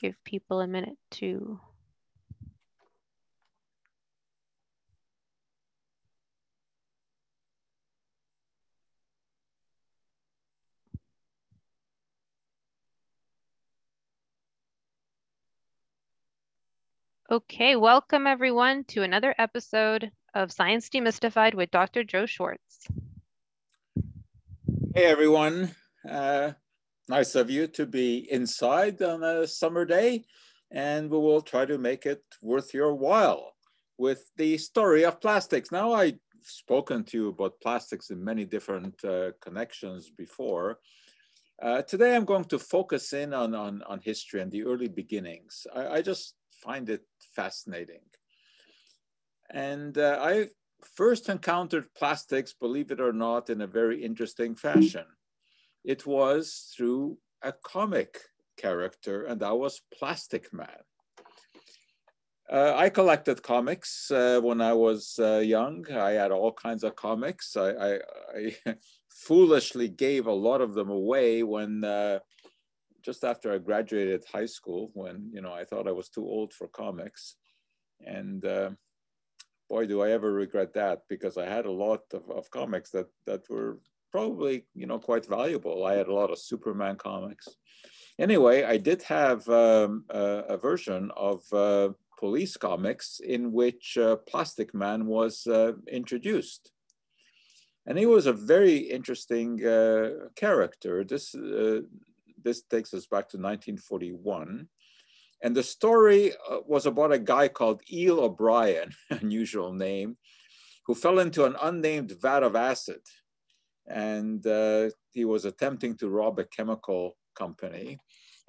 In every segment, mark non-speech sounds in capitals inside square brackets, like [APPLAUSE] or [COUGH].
give people a minute to Okay, welcome everyone to another episode of Science Demystified with Dr. Joe Schwarcz. Hey everyone, uh, nice of you to be inside on a summer day and we will try to make it worth your while with the story of plastics. Now I've spoken to you about plastics in many different uh, connections before. Uh, today I'm going to focus in on, on, on history and the early beginnings. I, I just find it fascinating. And uh, I first encountered plastics, believe it or not, in a very interesting fashion. It was through a comic character, and that was Plastic Man. Uh, I collected comics uh, when I was uh, young. I had all kinds of comics. I, I, I [LAUGHS] foolishly gave a lot of them away when uh, just after I graduated high school when, you know, I thought I was too old for comics. And uh, boy, do I ever regret that because I had a lot of, of comics that, that were probably, you know, quite valuable. I had a lot of Superman comics. Anyway, I did have um, a, a, version of uh, police comics in which uh, Plastic Man was uh, introduced. And he was a very interesting uh, character. This, uh, this takes us back to 1941. And the story uh, was about a guy called Eel O'Brien, [LAUGHS] unusual name, who fell into an unnamed vat of acid. And uh, he was attempting to rob a chemical company.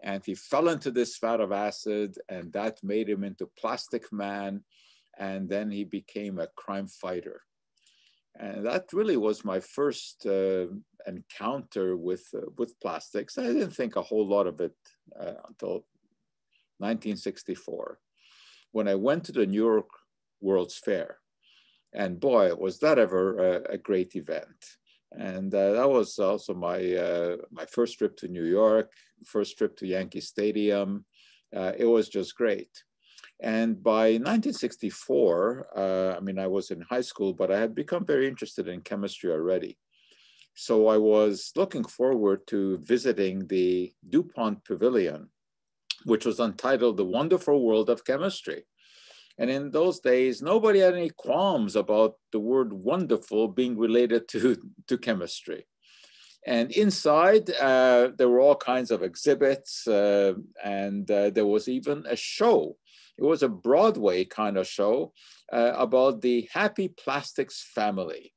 And he fell into this vat of acid, and that made him into Plastic Man. And then he became a crime fighter. And that really was my first uh, encounter with, uh, with plastics. I didn't think a whole lot of it uh, until 1964, when I went to the New York World's Fair. And boy, was that ever a, a great event. And uh, that was also my, uh, my first trip to New York, first trip to Yankee Stadium. Uh, it was just great. And by 1964, uh, I mean, I was in high school, but I had become very interested in chemistry already. So I was looking forward to visiting the DuPont Pavilion, which was entitled The Wonderful World of Chemistry. And in those days, nobody had any qualms about the word wonderful being related to, [LAUGHS] to chemistry. And inside, uh, there were all kinds of exhibits, uh, and uh, there was even a show it was a Broadway kind of show uh, about the Happy Plastics family.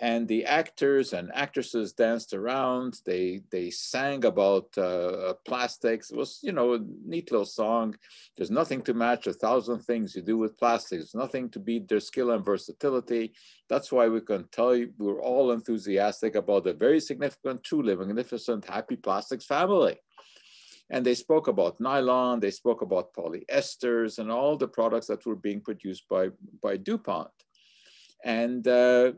And the actors and actresses danced around. They they sang about uh, plastics. It was you know a neat little song. There's nothing to match a thousand things you do with plastics. Nothing to beat their skill and versatility. That's why we can tell you we're all enthusiastic about the very significant, truly magnificent, happy plastics family. And they spoke about nylon, they spoke about polyesters and all the products that were being produced by, by DuPont. And uh,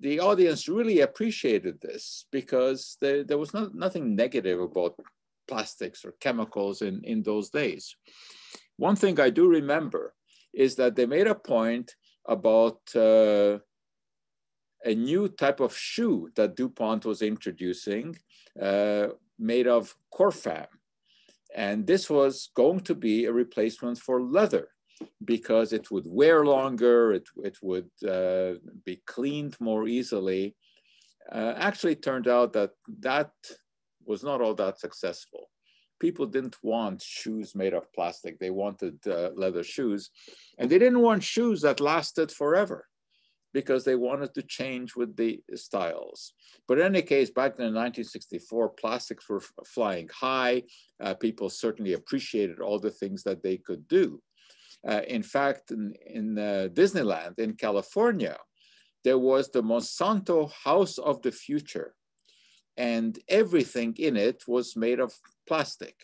the audience really appreciated this because there, there was no, nothing negative about plastics or chemicals in, in those days. One thing I do remember is that they made a point about uh, a new type of shoe that DuPont was introducing uh, made of Corfam. And this was going to be a replacement for leather because it would wear longer, it, it would uh, be cleaned more easily. Uh, actually turned out that that was not all that successful. People didn't want shoes made of plastic. They wanted uh, leather shoes. And they didn't want shoes that lasted forever because they wanted to change with the styles. But in any case, back in 1964, plastics were flying high. Uh, people certainly appreciated all the things that they could do. Uh, in fact, in, in uh, Disneyland in California, there was the Monsanto House of the Future. And everything in it was made of plastic.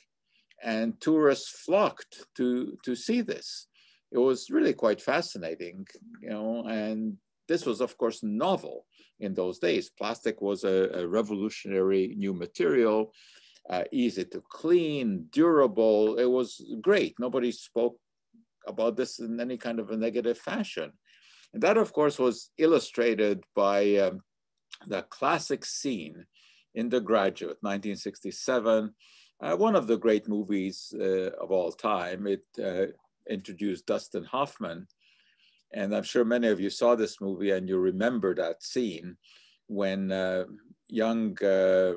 And tourists flocked to, to see this it was really quite fascinating, you know, and this was, of course, novel in those days. Plastic was a, a revolutionary new material. uh, easy to clean, durable. It was great. Nobody spoke about this in any kind of a negative fashion. And that, of course, was illustrated by um, the classic scene in The Graduate, 1967, uh, one of the great movies uh, of all time. It uh, introduced Dustin Hoffman. And I'm sure many of you saw this movie and you remember that scene when uh, young uh,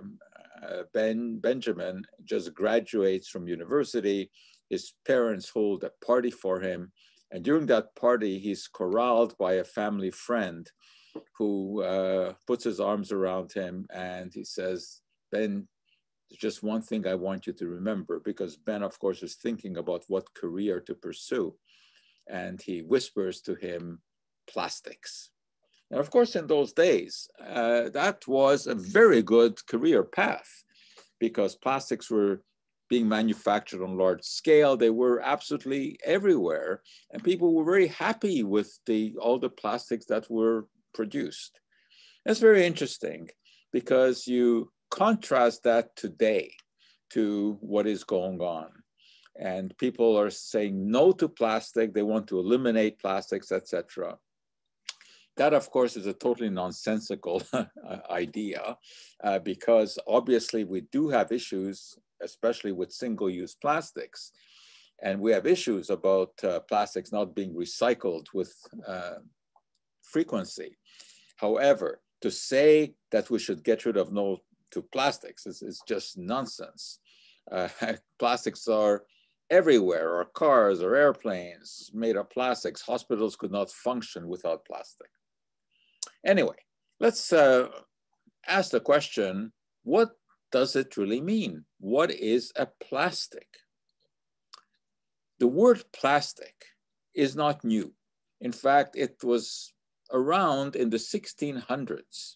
uh, ben Benjamin just graduates from university. His parents hold a party for him. And during that party, he's corralled by a family friend who uh, puts his arms around him and he says, Ben, there's just one thing I want you to remember because Ben, of course, is thinking about what career to pursue. And he whispers to him, plastics. And of course, in those days, uh, that was a very good career path because plastics were being manufactured on large scale. They were absolutely everywhere. And people were very happy with the, all the plastics that were produced. That's very interesting because you contrast that today to what is going on. And people are saying no to plastic, they want to eliminate plastics, etc. That, of course, is a totally nonsensical [LAUGHS] idea uh, because obviously we do have issues, especially with single use plastics. And we have issues about uh, plastics not being recycled with uh, frequency. However, to say that we should get rid of no to plastics is, is just nonsense. Uh, [LAUGHS] plastics are everywhere, our cars or airplanes made of plastics. Hospitals could not function without plastic. Anyway, let's uh, ask the question, what does it really mean? What is a plastic? The word plastic is not new. In fact, it was around in the 1600s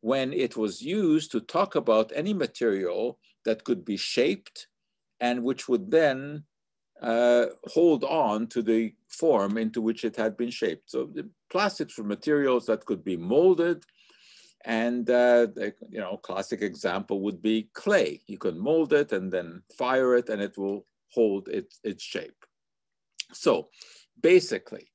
when it was used to talk about any material that could be shaped and which would then uh, hold on to the form into which it had been shaped. So the plastics were materials that could be molded. And uh, the, you know, classic example would be clay. You can mold it and then fire it and it will hold its, its shape. So basically,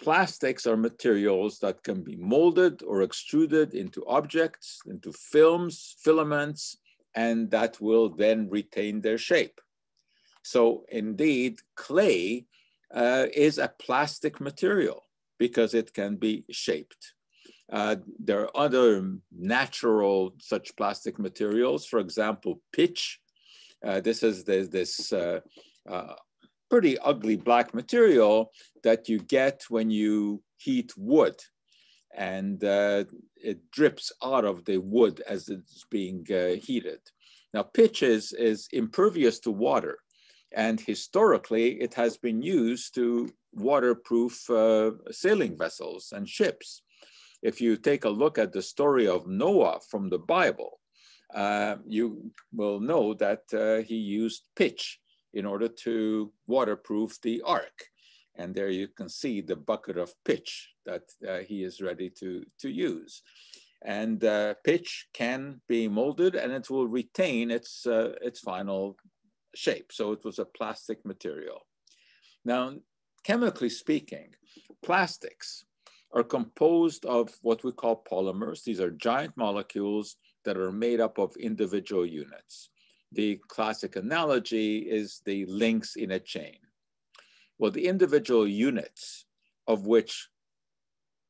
plastics are materials that can be molded or extruded into objects, into films, filaments, and that will then retain their shape. So indeed, clay uh, is a plastic material because it can be shaped. Uh, there are other natural such plastic materials, for example, pitch. Uh, this is this, this uh, uh, pretty ugly black material that you get when you heat wood. And uh, it drips out of the wood as it's being heated. Now, pitch is, is impervious to water. And historically, it has been used to waterproof sailing vessels and ships. If you take a look at the story of Noah from the Bible, uh, you will know that uh, he used pitch in order to waterproof the ark. And there you can see the bucket of pitch that uh, he is ready to, to use. And uh, pitch can be molded and it will retain its, uh, its final shape. So it was a plastic material. Now, chemically speaking, plastics are composed of what we call polymers. These are giant molecules that are made up of individual units the classic analogy is the links in a chain. Well, the individual units of which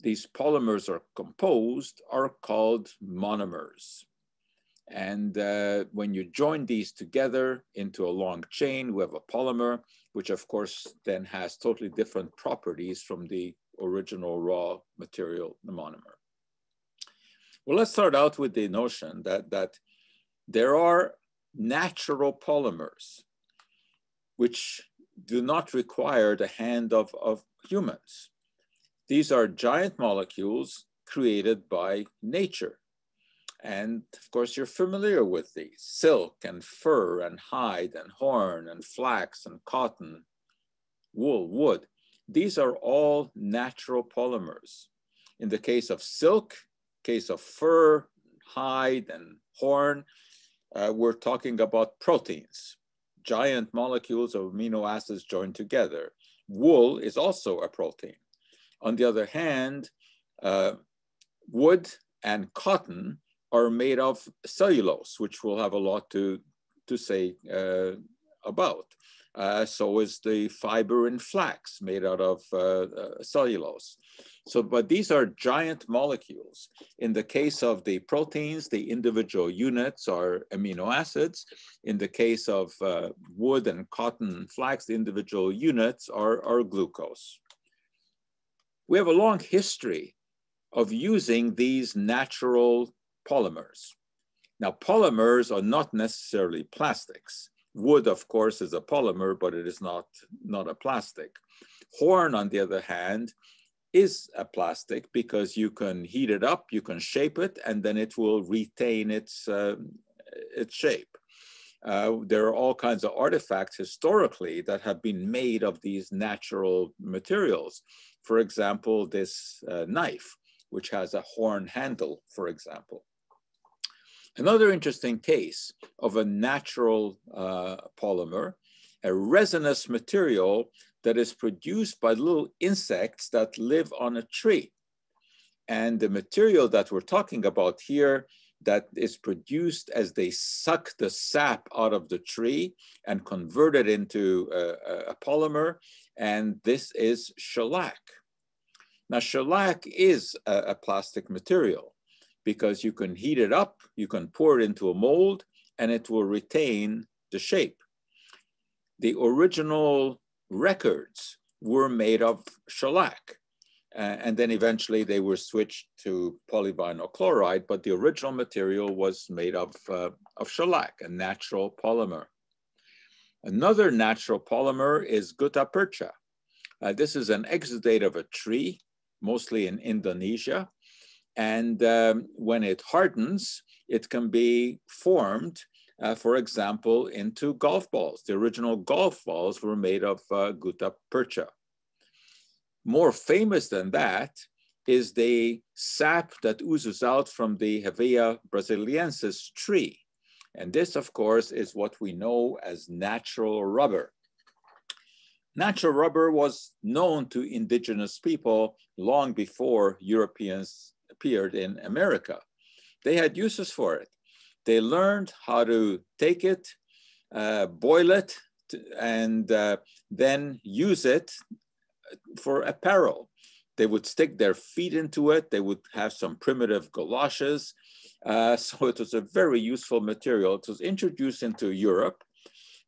these polymers are composed are called monomers. And uh, when you join these together into a long chain, we have a polymer, which of course then has totally different properties from the original raw material, monomer. Well, let's start out with the notion that, that there are natural polymers, which do not require the hand of, of humans. These are giant molecules created by nature. And of course, you're familiar with these silk and fur and hide and horn and flax and cotton, wool, wood. These are all natural polymers. In the case of silk, case of fur, hide, and horn, uh, we're talking about proteins, giant molecules of amino acids joined together. Wool is also a protein. On the other hand, uh, wood and cotton are made of cellulose, which we'll have a lot to, to say uh, about. Uh, so is the fiber in flax made out of uh, uh, cellulose. So, but these are giant molecules. In the case of the proteins, the individual units are amino acids. In the case of uh, wood and cotton and flax, the individual units are, are glucose. We have a long history of using these natural polymers. Now, polymers are not necessarily plastics. Wood, of course, is a polymer, but it is not, not a plastic. Horn, on the other hand, is a plastic because you can heat it up, you can shape it, and then it will retain its, uh, its shape. Uh, there are all kinds of artifacts historically that have been made of these natural materials. For example, this uh, knife, which has a horn handle, for example. Another interesting case of a natural uh, polymer, a resinous material that is produced by little insects that live on a tree. And the material that we're talking about here that is produced as they suck the sap out of the tree and convert it into a, a polymer. And this is shellac. Now, shellac is a, a plastic material because you can heat it up, you can pour it into a mold, and it will retain the shape. The original records were made of shellac. Uh, and then eventually they were switched to polyvinyl chloride, but the original material was made of, uh, of shellac, a natural polymer. Another natural polymer is gutta percha. Uh, this is an exudate of a tree, mostly in Indonesia. And um, when it hardens, it can be formed, uh, for example, into golf balls. The original golf balls were made of uh, gutta percha. More famous than that is the sap that oozes out from the Hevea brasiliensis tree. And this, of course, is what we know as natural rubber. Natural rubber was known to indigenous people long before Europeans appeared in America. They had uses for it. They learned how to take it, uh, boil it, and uh, then use it for apparel. They would stick their feet into it. They would have some primitive galoshes. Uh, [LAUGHS] so it was a very useful material. It was introduced into Europe.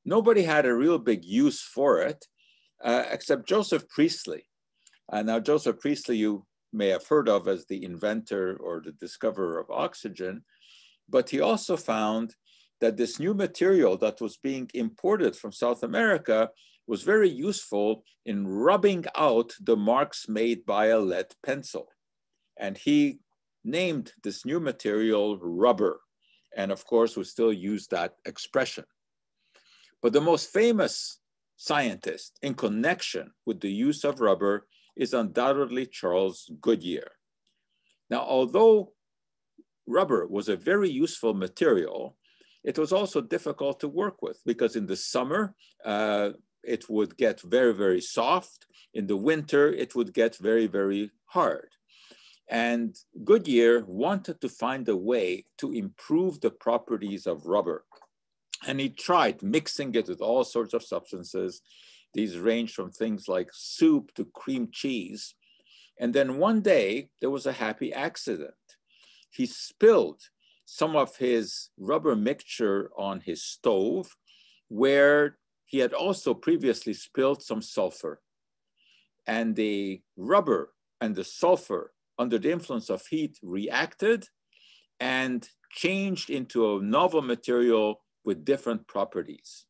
Nobody had a real big use for it, uh, except Joseph Priestley. Uh, now, Joseph Priestley, you may have heard of as the inventor or the discoverer of oxygen. But he also found that this new material that was being imported from South America was very useful in rubbing out the marks made by a lead pencil. And he named this new material rubber. And of course, we still use that expression. But the most famous scientist in connection with the use of rubber is undoubtedly Charles Goodyear. Now, although rubber was a very useful material, it was also difficult to work with because in the summer, uh, it would get very, very soft. In the winter, it would get very, very hard. And Goodyear wanted to find a way to improve the properties of rubber. And he tried mixing it with all sorts of substances. These range from things like soup to cream cheese. And then one day there was a happy accident. He spilled some of his rubber mixture on his stove where he had also previously spilled some sulfur. And the rubber and the sulfur under the influence of heat reacted and changed into a novel material with different properties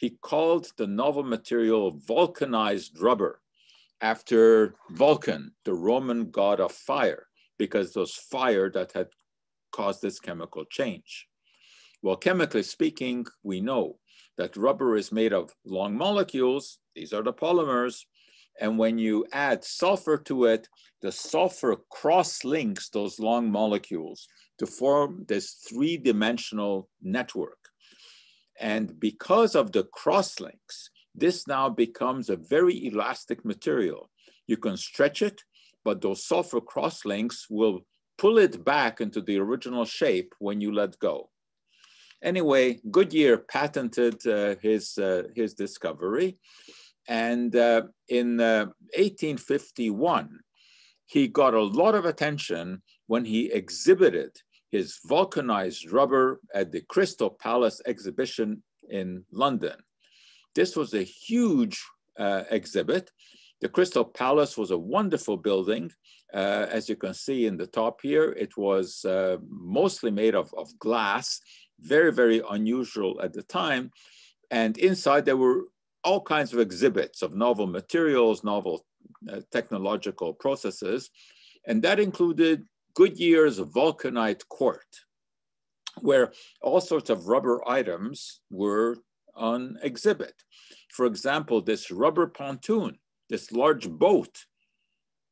he called the novel material vulcanized rubber after Vulcan, the Roman god of fire, because it was fire that had caused this chemical change. Well, chemically speaking, we know that rubber is made of long molecules. These are the polymers. And when you add sulfur to it, the sulfur cross links those long molecules to form this three-dimensional network. And because of the crosslinks, this now becomes a very elastic material. You can stretch it, but those sulfur crosslinks will pull it back into the original shape when you let go. Anyway, Goodyear patented uh, his, uh, his discovery. And uh, in 1851, uh, he got a lot of attention when he exhibited his vulcanized rubber at the Crystal Palace exhibition in London. This was a huge uh, exhibit. The Crystal Palace was a wonderful building. Uh, as you can see in the top here, it was uh, mostly made of, of glass, very, very unusual at the time. And inside there were all kinds of exhibits of novel materials, novel uh, technological processes. And that included Goodyear's Vulcanite Court, where all sorts of rubber items were on exhibit. For example, this rubber pontoon, this large boat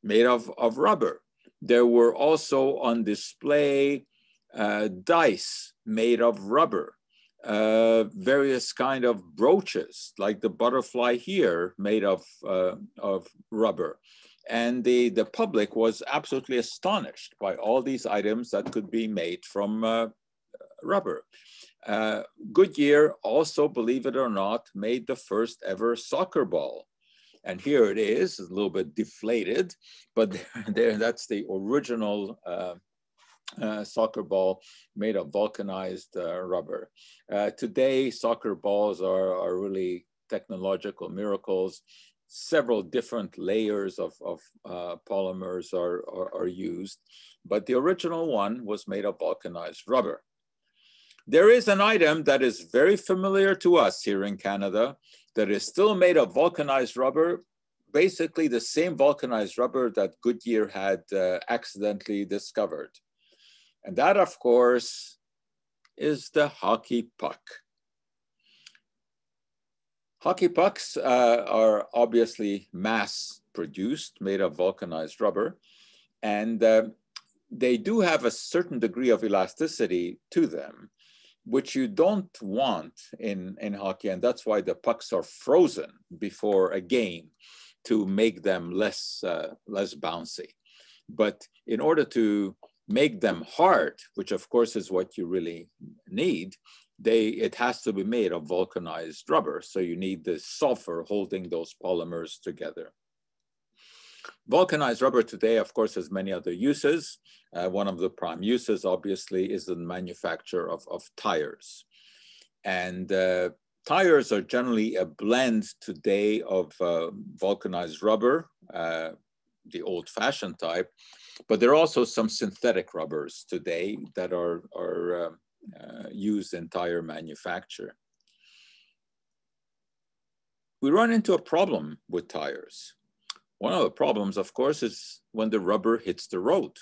made of, of rubber. There were also on display uh, dice made of rubber, uh, various kind of brooches, like the butterfly here, made of, uh, of rubber. And the, the public was absolutely astonished by all these items that could be made from uh, rubber. Uh, Goodyear also, believe it or not, made the first ever soccer ball. And here it is, a little bit deflated, but [LAUGHS] there, there that's the original uh, uh, soccer ball made of vulcanized uh, rubber. Uh, today, soccer balls are, are really technological miracles several different layers of, of uh, polymers are, are, are, used, but the original one was made of vulcanized rubber. There is an item that is very familiar to us here in Canada that is still made of vulcanized rubber, basically the same vulcanized rubber that Goodyear had uh, accidentally discovered. And that, of course, is the hockey puck. Hockey pucks uh, are obviously mass produced, made of vulcanized rubber, and uh, they do have a certain degree of elasticity to them, which you don't want in, in hockey, and that's why the pucks are frozen before a game to make them less, uh, less bouncy. But in order to make them hard, which of course is what you really need, they it has to be made of vulcanized rubber. So you need the sulfur holding those polymers together. Vulcanized rubber today, of course, has many other uses. Uh, one of the prime uses, obviously, is the manufacture of, of tires. And uh, tires are generally a blend today of uh, vulcanized rubber, uh, the old-fashioned type, but there are also some synthetic rubbers today that are, are uh, used in tire manufacture. We run into a problem with tires. One of the problems, of course, is when the rubber hits the road.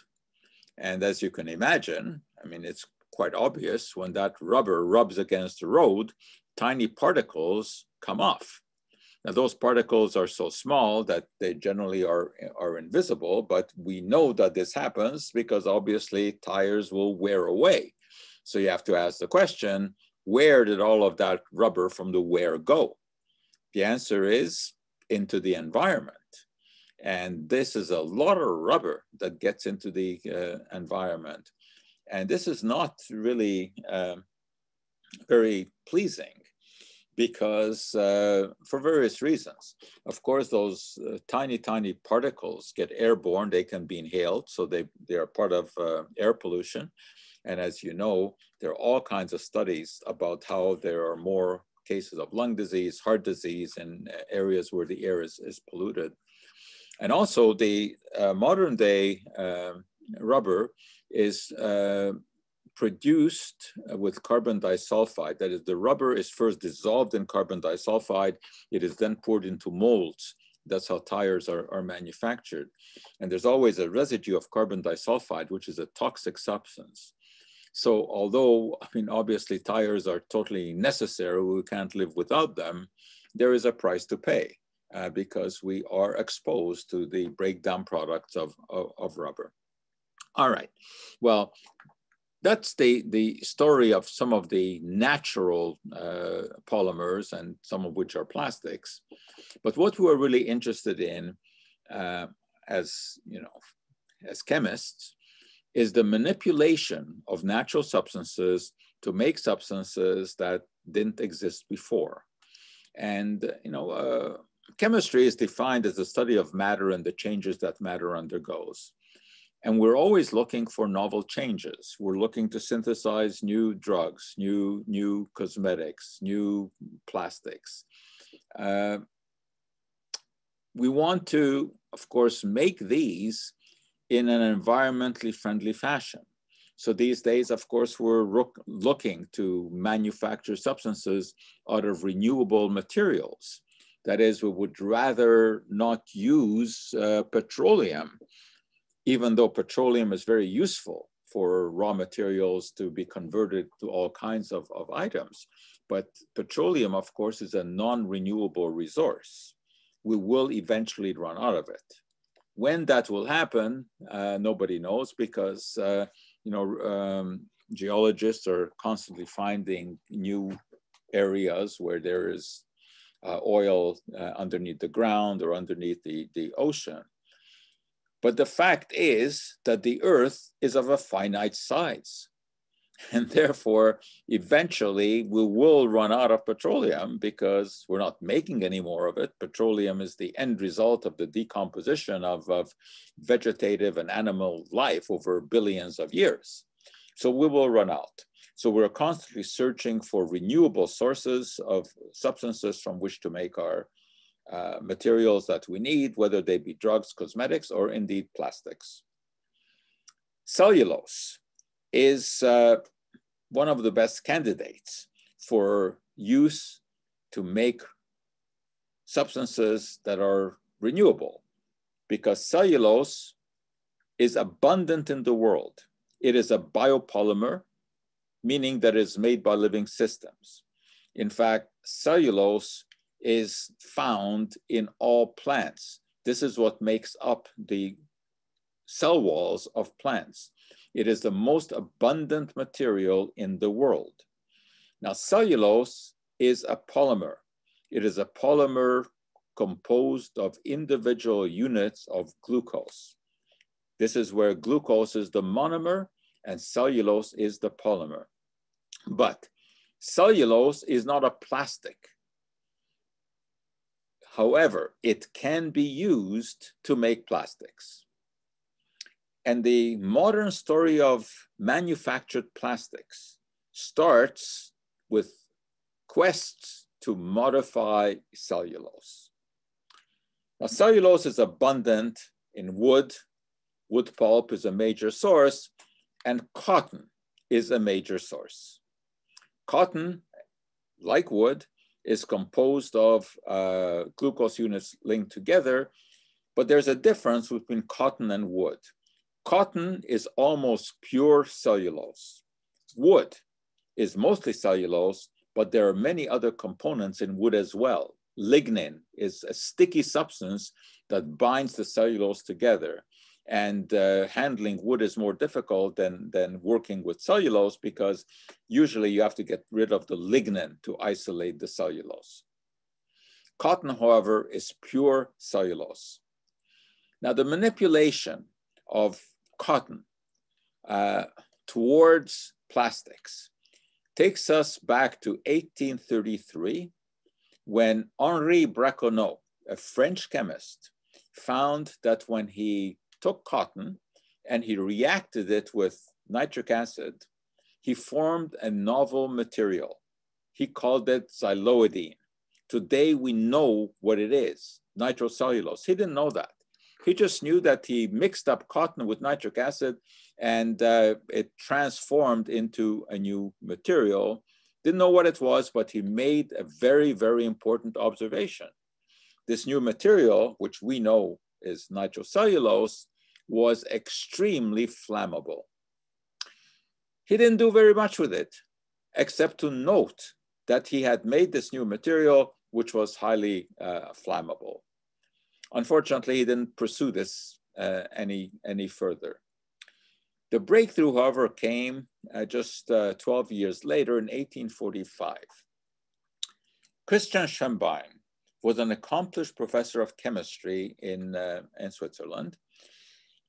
And as you can imagine, I mean, it's quite obvious when that rubber rubs against the road, tiny particles come off. Now, those particles are so small that they generally are, are invisible, but we know that this happens because obviously tires will wear away. So you have to ask the question, where did all of that rubber from the wear go? The answer is into the environment. And this is a lot of rubber that gets into the uh, environment. And this is not really uh, very pleasing because uh, for various reasons. Of course, those uh, tiny, tiny particles get airborne, they can be inhaled, so they, they are part of uh, air pollution. And as you know, there are all kinds of studies about how there are more cases of lung disease, heart disease in areas where the air is, is polluted. And also the uh, modern day uh, rubber is uh, produced with carbon disulfide. That is, the rubber is first dissolved in carbon disulfide. It is then poured into molds. That's how tires are, are manufactured. And there's always a residue of carbon disulfide, which is a toxic substance. So although, I mean, obviously tires are totally necessary, we can't live without them, there is a price to pay uh, because we are exposed to the breakdown products of, of, of rubber. All right, well, that's the, the story of some of the natural uh, polymers and some of which are plastics. But what we're really interested in uh, as, you know, as chemists is the manipulation of natural substances to make substances that didn't exist before. And, you know, uh, chemistry is defined as the study of matter and the changes that matter undergoes. And we're always looking for novel changes. We're looking to synthesize new drugs, new, new cosmetics, new plastics. Uh, we want to, of course, make these in an environmentally friendly fashion. So these days, of course, we're looking to manufacture substances out of renewable materials. That is, we would rather not use uh, petroleum even though petroleum is very useful for raw materials to be converted to all kinds of, of items. But petroleum, of course, is a non-renewable resource. We will eventually run out of it. When that will happen, uh, nobody knows because uh, you know um, geologists are constantly finding new areas where there is uh, oil uh, underneath the ground or underneath the, the ocean. But the fact is that the Earth is of a finite size. And therefore, eventually, we will run out of petroleum because we're not making any more of it. Petroleum is the end result of the decomposition of, of vegetative and animal life over billions of years. So we will run out. So we're constantly searching for renewable sources of substances from which to make our uh, materials that we need, whether they be drugs, cosmetics, or indeed plastics. Cellulose is uh, one of the best candidates for use to make substances that are renewable because cellulose is abundant in the world. It is a biopolymer, meaning that it's made by living systems. In fact, cellulose is found in all plants. This is what makes up the cell walls of plants. It is the most abundant material in the world. Now, cellulose is a polymer. It is a polymer composed of individual units of glucose. This is where glucose is the monomer and cellulose is the polymer. But cellulose is not a plastic. However, it can be used to make plastics. And the modern story of manufactured plastics starts with quests to modify cellulose. Now, cellulose is abundant in wood. Wood pulp is a major source, and cotton is a major source. Cotton, like wood, is composed of uh, glucose units linked together, but there's a difference between cotton and wood. Cotton is almost pure cellulose. Wood is mostly cellulose, but there are many other components in wood as well. Lignin is a sticky substance that binds the cellulose together and uh, handling wood is more difficult than, than working with cellulose because usually you have to get rid of the lignin to isolate the cellulose. Cotton, however, is pure cellulose. Now, the manipulation of cotton uh, towards plastics takes us back to 1833 when Henri Braconnot, a French chemist, found that when he took cotton and he reacted it with nitric acid, he formed a novel material. He called it xyloidine. Today we know what it is, nitrocellulose. He didn't know that. He just knew that he mixed up cotton with nitric acid and uh, it transformed into a new material. Didn't know what it was, but he made a very, very important observation. This new material, which we know is nitrocellulose, was extremely flammable. He didn't do very much with it, except to note that he had made this new material, which was highly uh, flammable. Unfortunately, he didn't pursue this uh, any, any further. The breakthrough, however, came uh, just uh, 12 years later in 1845. Christian Schoenbein was an accomplished professor of chemistry in, uh, in Switzerland,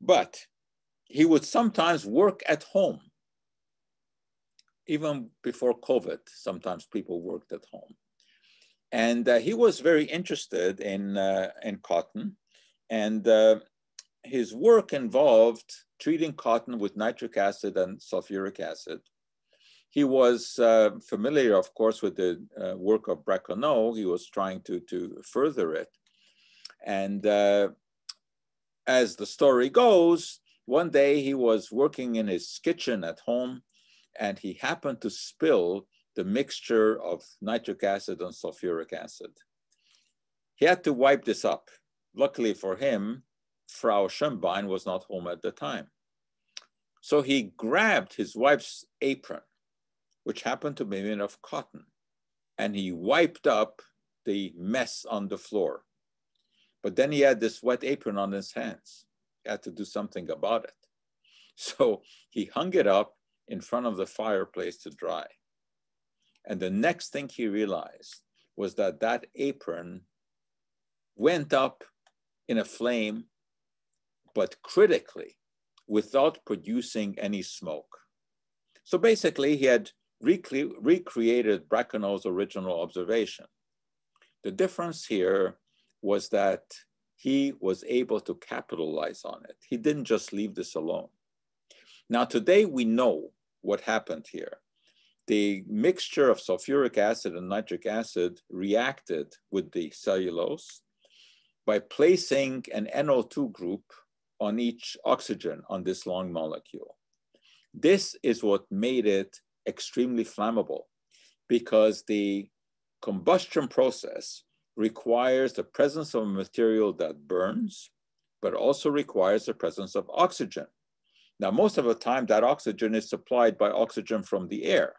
but he would sometimes work at home. Even before COVID, sometimes people worked at home. And uh, he was very interested in, uh, in cotton. And uh, his work involved treating cotton with nitric acid and sulfuric acid. He was uh, familiar, of course, with the uh, work of Braconnot. He was trying to, to further it. And uh, as the story goes, one day he was working in his kitchen at home and he happened to spill the mixture of nitric acid and sulfuric acid. He had to wipe this up. Luckily for him, Frau Schoenbein was not home at the time. So he grabbed his wife's apron, which happened to be made of cotton, and he wiped up the mess on the floor. But then he had this wet apron on his hands. He had to do something about it. [LAUGHS] So he hung it up in front of the fireplace to dry. And the next thing he realized was that that apron went up in a flame, but critically, without producing any smoke. So basically, he had recre recreated Braconnot's original observation. The difference here was that he was able to capitalize on it. He didn't just leave this alone. Now, today we know what happened here the mixture of sulfuric acid and nitric acid reacted with the cellulose by placing an NO2 group on each oxygen on this long molecule. This is what made it extremely flammable because the combustion process requires the presence of a material that burns, but also requires the presence of oxygen. Now, most of the time, that oxygen is supplied by oxygen from the air.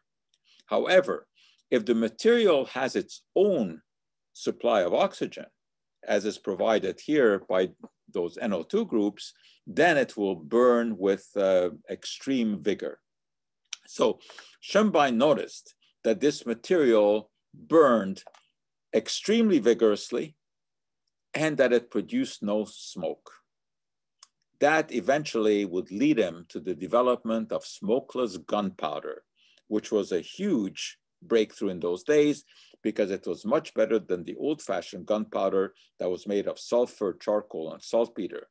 However, if the material has its own supply of oxygen, as is provided here by those NO2 groups, then it will burn with uh, extreme vigor. So Schoenbein noticed that this material burned extremely vigorously and that it produced no smoke. That eventually would lead him to the development of smokeless gunpowder, which was a huge breakthrough in those days because it was much better than the old fashioned gunpowder that was made of sulfur, charcoal, and saltpeter.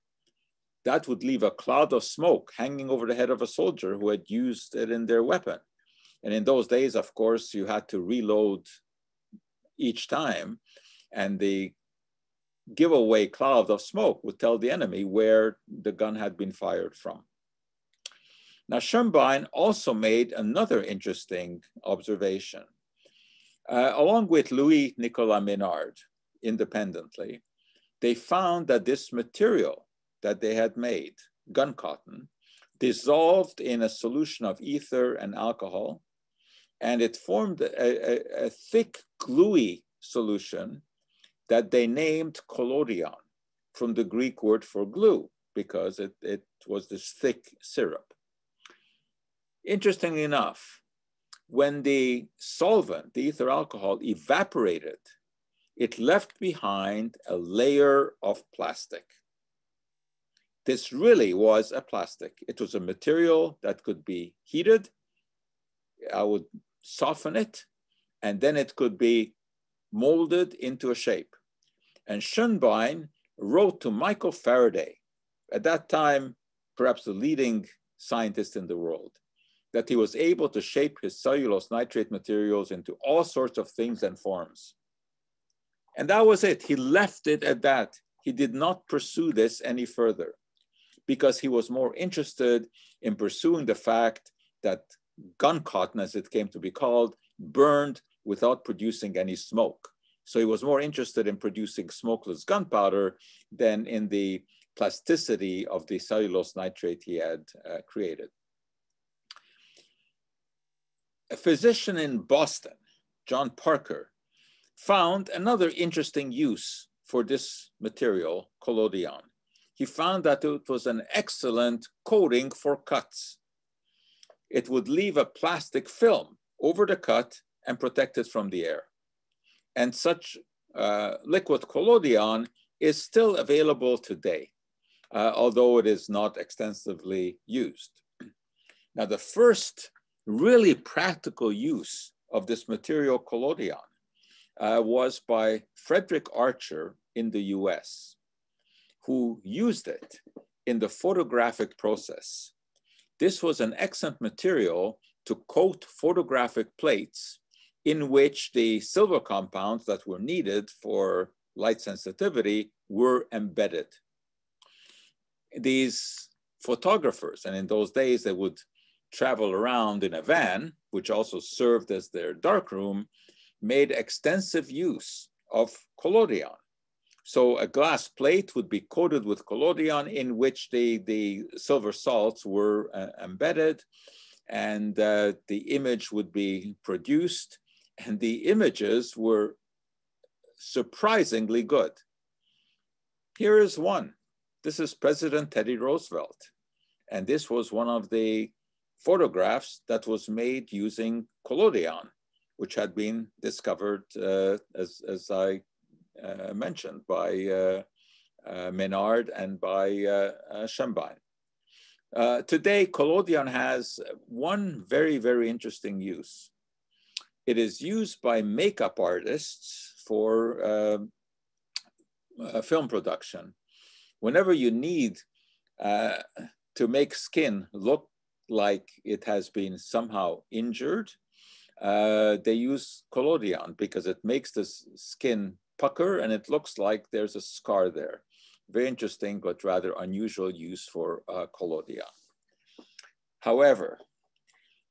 That would leave a cloud of smoke hanging over the head of a soldier who had used it in their weapon. And in those days, of course, you had to reload each time, and the giveaway cloud of smoke would tell the enemy where the gun had been fired from. Now, Schoenbein also made another interesting observation. Uh, along with Louis Nicolas Menard, independently, they found that this material that they had made, gun cotton, dissolved in a solution of ether and alcohol, and it formed a, a, a thick, gluey solution that they named collodion from the Greek word for glue, because it, it was this thick syrup. Interestingly enough, when the solvent, the ether alcohol, evaporated, it left behind a layer of plastic. This really was a plastic. It was a material that could be heated. I would soften it, and then it could be molded into a shape. And Schoenbein wrote to Michael Faraday, at that time, perhaps the leading scientist in the world, that he was able to shape his cellulose nitrate materials into all sorts of things and forms. And that was it. He left it at that. He did not pursue this any further because he was more interested in pursuing the fact that gun cotton, as it came to be called, burned without producing any smoke. So he was more interested in producing smokeless gunpowder than in the plasticity of the cellulose nitrate he had uh, created a physician in Boston, John Parker, found another interesting use for this material, collodion. he found that it was an excellent coating for cuts. It would leave a plastic film over the cut and protect it from the air. And such uh, liquid collodion is still available today, uh, although it is not extensively used. [CLEARS THROAT] Now, the first really practical use of this material collodion uh, was by Frederick Archer in the US, who used it in the photographic process. This was an excellent material to coat photographic plates in which the silver compounds that were needed for light sensitivity were embedded. These photographers, and in those days they would travel around in a van, which also served as their darkroom, made extensive use of collodion. So a glass plate would be coated with collodion in which the, the silver salts were uh, embedded and uh, the image would be produced and the images were surprisingly good. Here is one. This is President Teddy Roosevelt. And this was one of the photographs that was made using collodion, which had been discovered, uh, as, as I uh, mentioned, by uh, uh Menard and by uh, uh, today, collodion has one very, very interesting use. It is used by makeup artists for film production. Whenever you need to make skin look like it has been somehow injured, uh, they use collodion because it makes the skin pucker and it looks like there's a scar there. Very interesting, but rather unusual use for uh, collodion. However,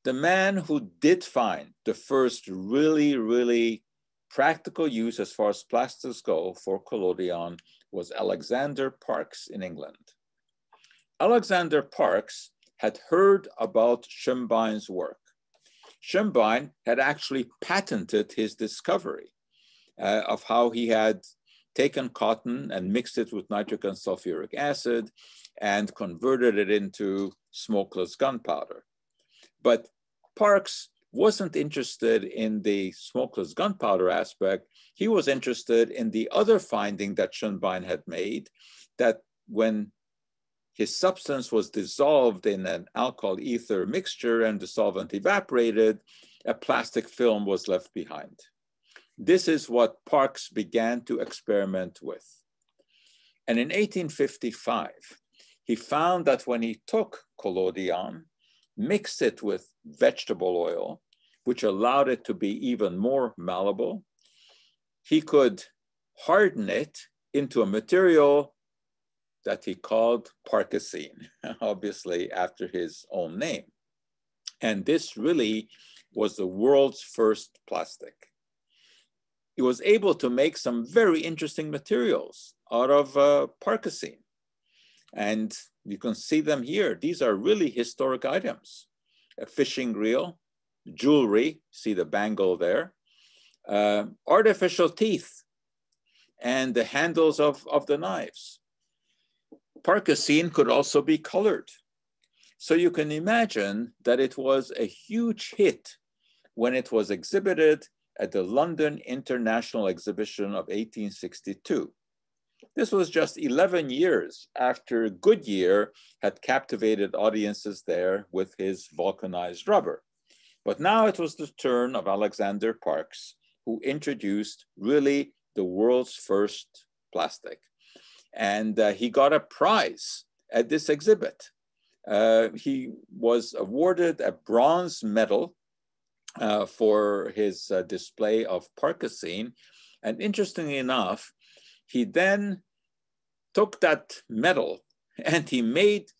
the man who did find the first really, really practical use as far as plastics go for collodion was Alexander Parkes in England. Alexander Parkes had heard about Schoenbein's work. Schoenbein had actually patented his discovery uh, of how he had taken cotton and mixed it with nitric and sulfuric acid and converted it into smokeless gunpowder. But Parkes wasn't interested in the smokeless gunpowder aspect. He was interested in the other finding that Schoenbein had made that when his substance was dissolved in an alcohol ether mixture and the solvent evaporated, a plastic film was left behind. This is what Parkes began to experiment with. And in 1855, he found that when he took collodion, mixed it with vegetable oil, which allowed it to be even more malleable, he could harden it into a material that he called Parkesine, [LAUGHS] obviously after his own name. And this really was the world's first plastic. He was able to make some very interesting materials out of uh. And you can see them here. These are really historic items. A fishing reel, jewelry, see the bangle there, uh, artificial teeth, and the handles of, of the knives. Parkesine could also be colored. So you can imagine that it was a huge hit when it was exhibited at the London International Exhibition of 1862. This was just 11 years after Goodyear had captivated audiences there with his vulcanized rubber. But now it was the turn of Alexander Parkes, who introduced really the world's first plastic and uh, he got a prize at this exhibit. Uh, he was awarded a bronze medal uh, for his uh, display of Parkesine. And interestingly enough, he then took that medal and he made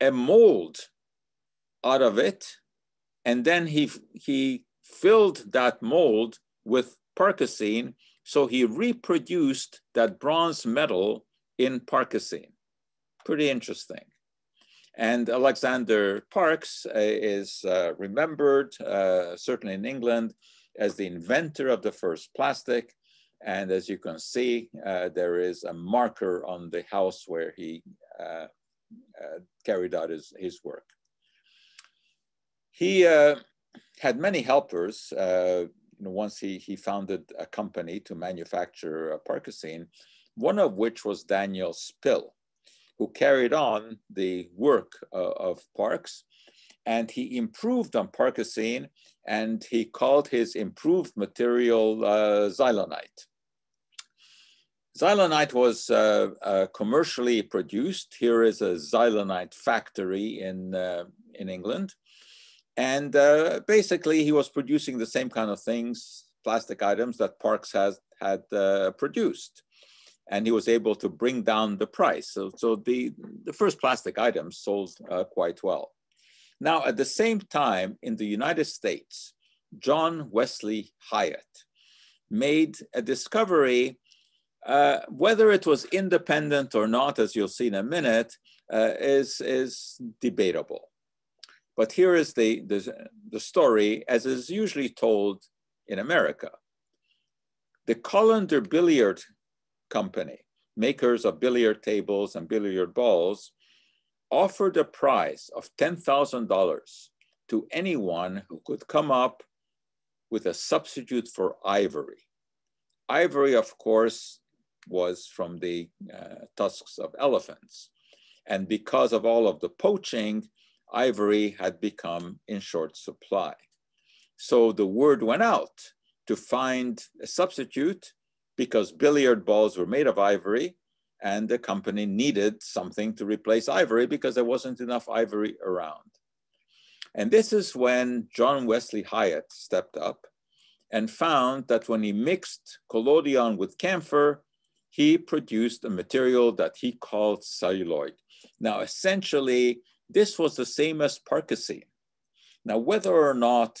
a mold out of it. And then he, he filled that mold with Parkesine so he reproduced that bronze medal in Parkesine. Pretty interesting. And Alexander Parkes uh, is uh, remembered, uh, certainly in England, as the inventor of the first plastic. And as you can see, uh, there is a marker on the house where he uh, uh, carried out his, his work. He uh, had many helpers. Uh, you know, once he, he founded a company to manufacture Parkesine, one of which was Daniel Spill, who carried on the work uh, of Parkes and he improved on Parkesine and he called his improved material uh, xylonite. Xylonite was uh, uh, commercially produced. Here is a xylonite factory in, uh, in England. And uh, basically he was producing the same kind of things, plastic items that Parkes has, had uh, produced. And he was able to bring down the price. So, so the, the first plastic items sold quite well. Now, at the same time, in the United States, John Wesley Hyatt made a discovery, uh, whether it was independent or not, as you'll see in a minute, uh, is, is debatable. But here is the, the, the story as is usually told in America. The Collender Billiard Company, makers of billiard tables and billiard balls, offered a prize of $10,000 to anyone who could come up with a substitute for ivory. Ivory, of course, was from the uh, tusks of elephants. And because of all of the poaching, ivory had become in short supply. So the word went out to find a substitute because billiard balls were made of ivory and the company needed something to replace ivory because there wasn't enough ivory around. And this is when John Wesley Hyatt stepped up and found that when he mixed collodion with camphor, he produced a material that he called celluloid. Now, essentially, this was the same as Parkesine. Now, whether or not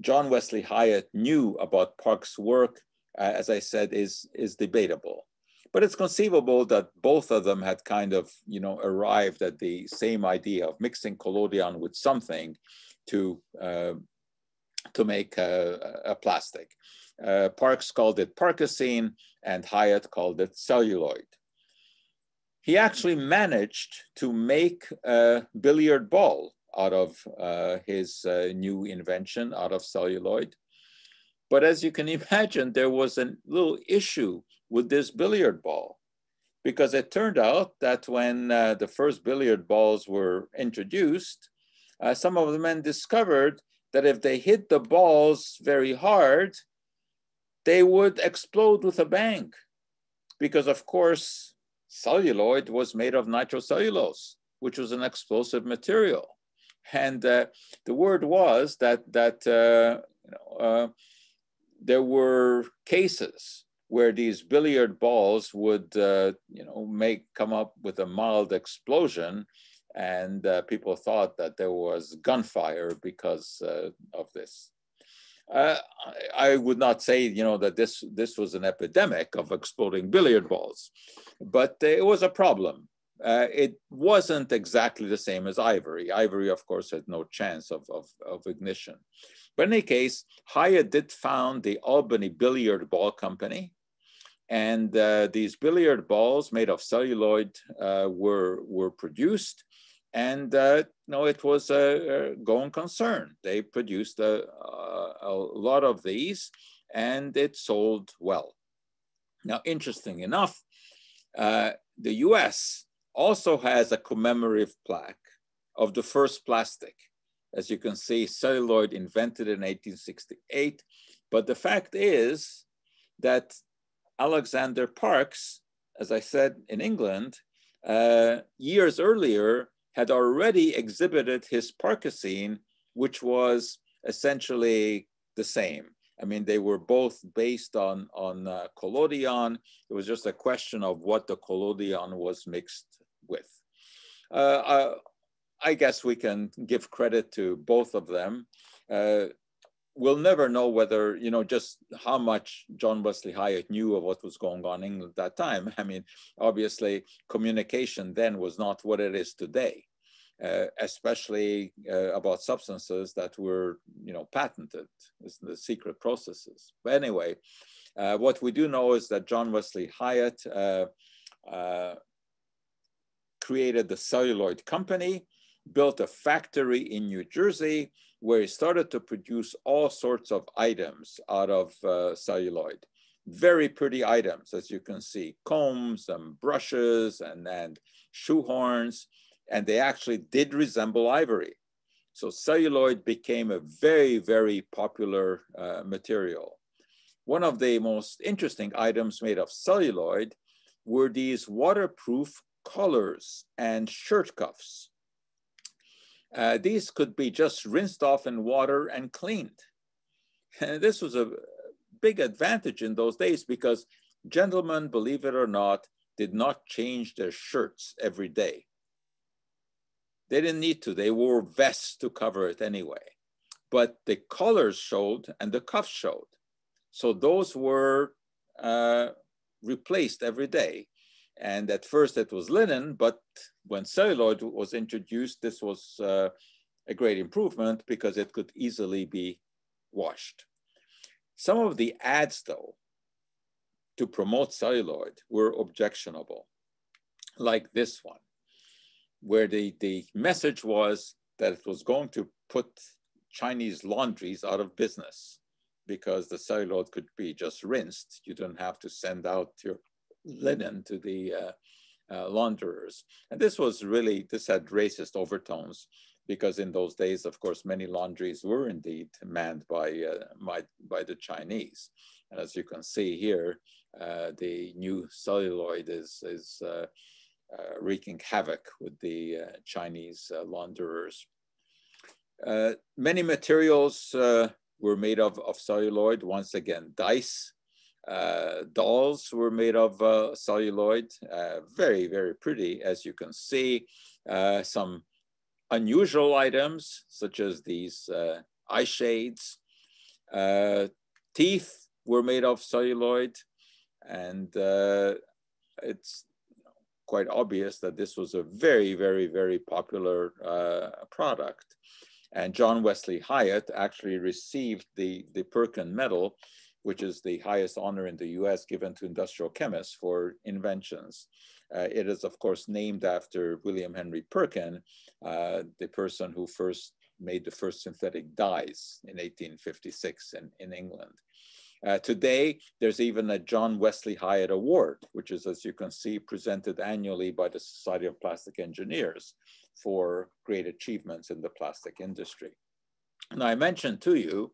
John Wesley Hyatt knew about Parkes' work, uh, as I said, is, is debatable. But it's conceivable that both of them had kind of, you know, arrived at the same idea of mixing collodion with something to, uh, to make a, a plastic. Uh, Parkes called it Parkesine and Hyatt called it celluloid. He actually managed to make a billiard ball out of uh, his uh, new invention, out of celluloid. But as you can [LAUGHS] imagine, there was a little issue with this billiard ball because it turned out that when uh, the first billiard balls were introduced, uh, some of the men discovered that if they hit the balls very hard, they would explode with a bang. Because, of course, celluloid was made of nitrocellulose, which was an explosive material. And uh, the word was that, that uh, you know, uh, there were cases where these billiard balls would, uh, you know, make come up with a mild explosion, and uh, people thought that there was gunfire because uh, of this. Uh, I would not say, you know, that this this was an epidemic of exploding billiard balls, but it was a problem. Uh, it wasn't exactly the same as ivory. Ivory, of course, had no chance of, of, of ignition. But in any case, Hyatt did found the Albany Billiard Ball Company, and uh, these billiard balls made of celluloid uh, were, were produced. And uh, you know, it was a, a going concern. They produced a, a, a, lot of these and it sold well. Now, interesting enough, uh, the US also has a commemorative plaque of the first plastic. As you can see, celluloid invented in 1868. But the fact is that Alexander Parkes, as I said in England, uh, years earlier had already exhibited his Parkesine, which was essentially the same. I mean, they were both based on, on uh, collodion. It was just a question of what the collodion was mixed with. Uh, I, guess we can give credit to both of them. Uh, we'll never know whether, you know, just how much John Wesley Hyatt knew of what was going on in England at that time. [LAUGHS] I mean, obviously, communication then was not what it is today. uh, especially uh, about substances that were, you know, patented, the secret processes. But anyway, uh, what we do know is that John Wesley Hyatt uh, uh, created the celluloid company, built a factory in New Jersey where he started to produce all sorts of items out of uh, celluloid. Very pretty items, as you can see, combs and brushes and, and shoe horns and they actually did resemble ivory. So celluloid became a very, very popular uh, material. One of the most interesting items made of celluloid were these waterproof collars and shirt cuffs. Uh, these could be just rinsed off in water and cleaned. [LAUGHS] And this was a big advantage in those days because gentlemen, believe it or not, did not change their shirts every day. They didn't need to. They wore vests to cover it anyway. But the collars showed and the cuffs showed. So those were uh, replaced every day. And at first it was linen, but when celluloid was introduced, this was uh, a great improvement because it could easily be washed. Some of the ads, though, to promote celluloid were objectionable, like this one where the, the message was that it was going to put Chinese laundries out of business because the celluloid could be just rinsed. You don't have to send out your linen to the uh, uh, launderers. And this was really, this had racist overtones because in those days, of course, many laundries were indeed manned by, uh, by, by, the Chinese. And as you can see here, uh, the new celluloid is, is uh, uh, wreaking havoc with the Chinese launderers. many materials were made of, of celluloid. Once again, dice, uh, dolls were made of uh, celluloid, uh, very, very pretty, as you can see. some unusual items, such as these eye shades. teeth were made of celluloid, and it's quite obvious that this was a very, very, very popular uh, product. And John Wesley Hyatt actually received the, the Perkin Medal, which is the highest honor in the US given to industrial chemists for inventions. Uh, it is, of course, named after William Henry Perkin, uh, the person who first made the first synthetic dyes in 1856 in, in England. Uh, today, there's even a John Wesley Hyatt Award, which is, as you can see, presented annually by the Society of Plastic Engineers for great achievements in the plastic industry. Now, I mentioned to you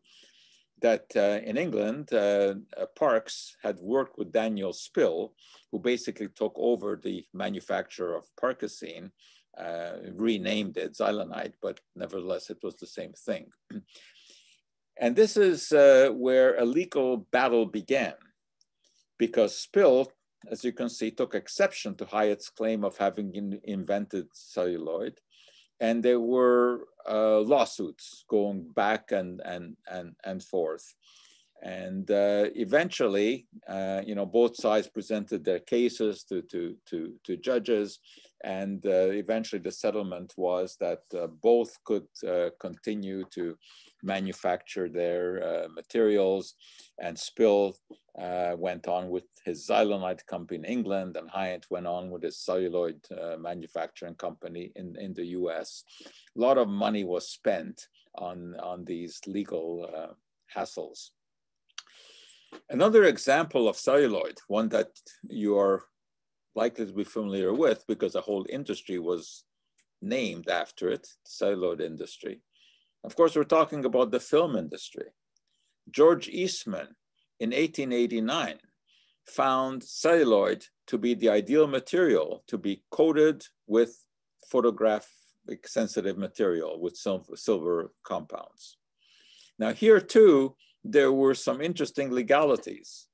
that uh, in England, uh, uh Parkes had worked with Daniel Spill, who basically took over the manufacture of Parkesine, uh, renamed it Xylonite, but nevertheless, it was the same thing. [CLEARS THROAT] And this is uh, where a legal battle began because Spill, as you can see, took exception to Hyatt's claim of having in invented celluloid. And there were uh, lawsuits going back and, and, and, and forth. And uh, eventually, uh, you know, both sides presented their cases to, to, to, to judges. And uh, eventually the settlement was that uh, both could uh, continue to manufacture their uh, materials. And Spill went on with his xylonite company in England, and Hyatt went on with his celluloid manufacturing company in, in the US. A lot of money was spent on, on these legal hassles. Another example of celluloid, one that you are likely to be familiar with because a whole industry was named after it, celluloid industry. Of course, we're talking about the film industry. George Eastman in 1889 found celluloid to be the ideal material to be coated with photographic sensitive material with silver compounds. Now here too, there were some interesting legalities.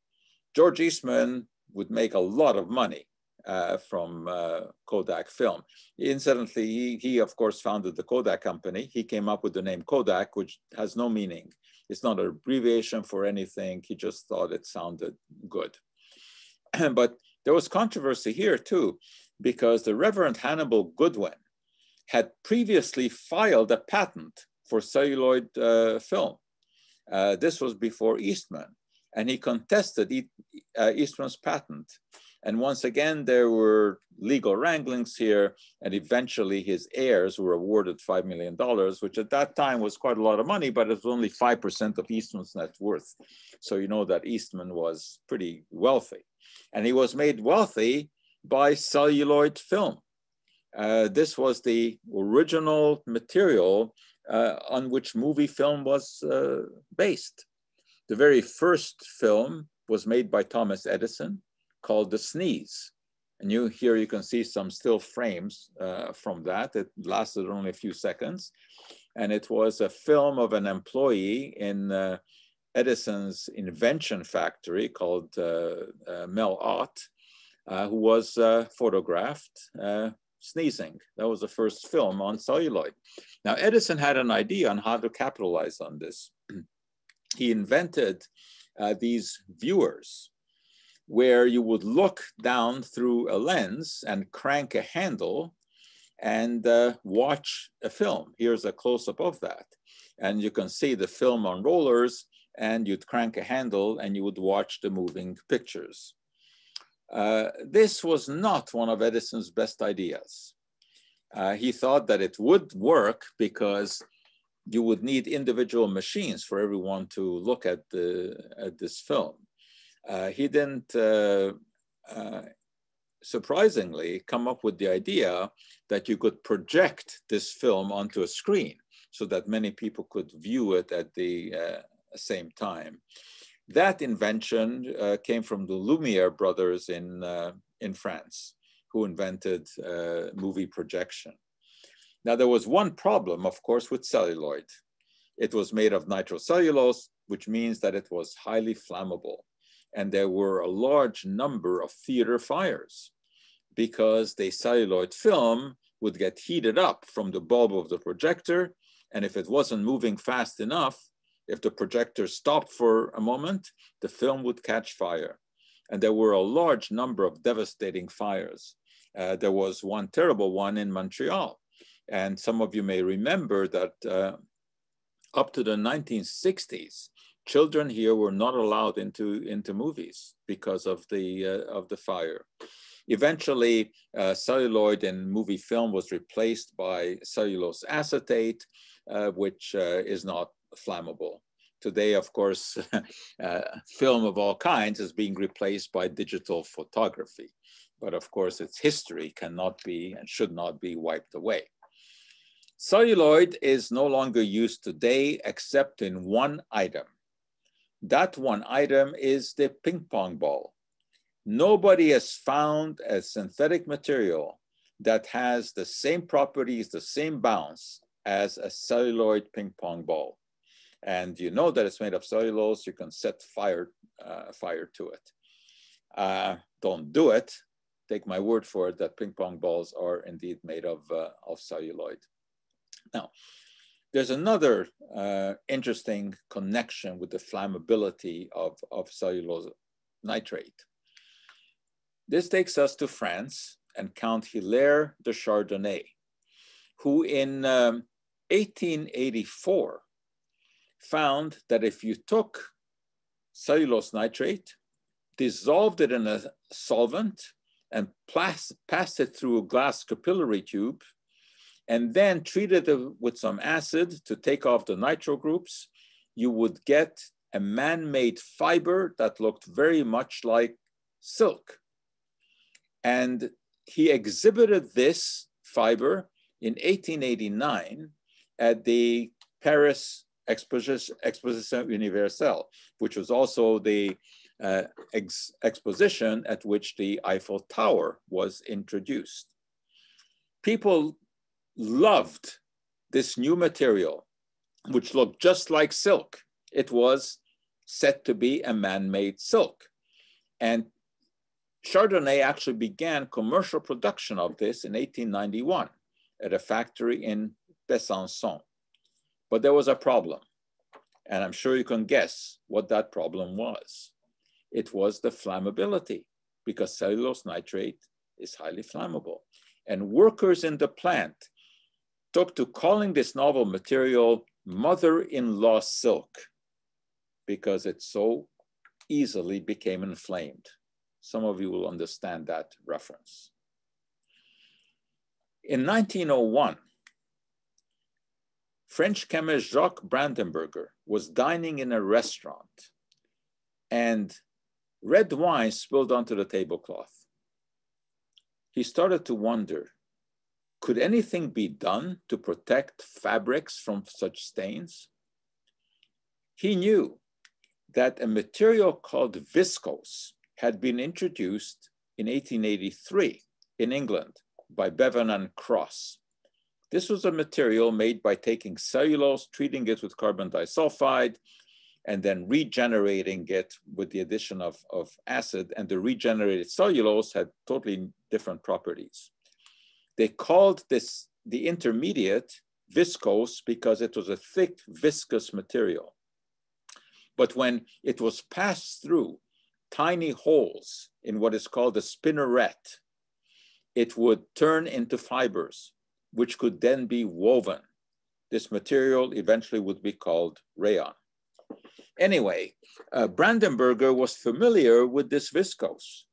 George Eastman would make a lot of money uh, from uh, Kodak film. Incidentally, he, he, of course founded the Kodak company. He came up with the name Kodak, which has no meaning. It's not an abbreviation for anything. He just thought it sounded good. [CLEARS THROAT] but there was controversy here too, because the Reverend Hannibal Goodwin had previously filed a patent for celluloid uh, film. Uh, this was before Eastman, and he contested e uh, Eastman's patent. And once again, there were legal wranglings here, and eventually his heirs were awarded $5 million, which at that time was quite a lot of money, but it was only 5% of Eastman's net worth. So you know that Eastman was pretty wealthy. And he was made wealthy by celluloid film. Uh, this was the original material uh, on which movie film was uh, based. The very first film was made by Thomas Edison called The Sneeze. And you here you can see some still frames uh, from that. It lasted only a few seconds. And it was a film of an employee in uh, Edison's invention factory called uh, uh Mel Ott, who was photographed sneezing. That was the first film on celluloid. Now, Edison had an idea on how to capitalize on this. [CLEARS THROAT] he invented these viewers where you would look down through a lens and crank a handle and uh, watch a film. Here's a close-up of that. And you can see the film on rollers and you'd crank a handle and you would watch the moving pictures. Uh, this was not one of Edison's best ideas. Uh, he thought that it would work because you would need individual machines for everyone to look at, the, at this film. Uh, he didn't uh, uh, surprisingly come up with the idea that you could project this film onto a screen so that many people could view it at the same time. That invention uh, came from the Lumiere brothers in, uh, in France, who invented movie projection. Now, there was one problem, of course, with celluloid. It was made of nitrocellulose, which means that it was highly flammable and there were a large number of theater fires because the celluloid film would get heated up from the bulb of the projector. And if it wasn't moving fast enough, if the projector stopped for a moment, the film would catch fire. And there were a large number of devastating fires. Uh, there was one terrible one in Montreal. And some of you may remember that uh, up to the 1960s, children here were not allowed into, into movies because of the, uh, of the fire. Eventually, uh, celluloid in movie film was replaced by cellulose acetate, uh, which uh, is not flammable. Today, of course, [LAUGHS] uh, film of all kinds is being replaced by digital photography. But of course, its history cannot be and should not be wiped away. Celluloid is no longer used today except in one item, that one item is the ping pong ball. Nobody has found a synthetic material that has the same properties, the same bounce as a celluloid ping pong ball. And you know that it's made of cellulose, you can set fire, uh, fire to it. Uh, don't do it. Take my word for it that ping pong balls are indeed made of, uh, of celluloid. Now, there's another uh, interesting connection with the flammability of, of cellulose nitrate. This takes us to France and Count Hilaire de Chardonnet, who in um, 1884 found that if you took cellulose nitrate, dissolved it in a solvent, and passed it through a glass capillary tube, and then treated it with some acid to take off the nitro groups, you would get a man-made fiber that looked very much like silk. And he exhibited this fiber in 1889 at the Paris Exposition, Universelle, which was also the uh, ex exposition at which the Eiffel Tower was introduced. People loved this new material, which looked just like silk. It was said to be a man-made silk. And Chardonnet actually began commercial production of this in 1891 at a factory in Besançon. But there was a problem. And I'm sure you can guess what that problem was. It was the flammability because cellulose nitrate is highly flammable. And workers in the plant took to calling this novel material mother-in-law silk because it so easily became inflamed. Some of you will understand that reference. In 1901, French chemist Jacques Brandenberger was dining in a restaurant and red wine spilled onto the tablecloth. He started to wonder, could anything be done to protect fabrics from such stains? He knew that a material called viscose had been introduced in 1883 in England by Bevan and Cross. This was a material made by taking cellulose, treating it with carbon disulfide, and then regenerating it with the addition of, of acid. And the regenerated cellulose had totally different properties. They called this the intermediate viscose because it was a thick, viscous material. But when it was passed through tiny holes in what is called a spinneret, it would turn into fibers, which could then be woven. This material eventually would be called rayon. Anyway, uh, Brandenberger was familiar with this viscose,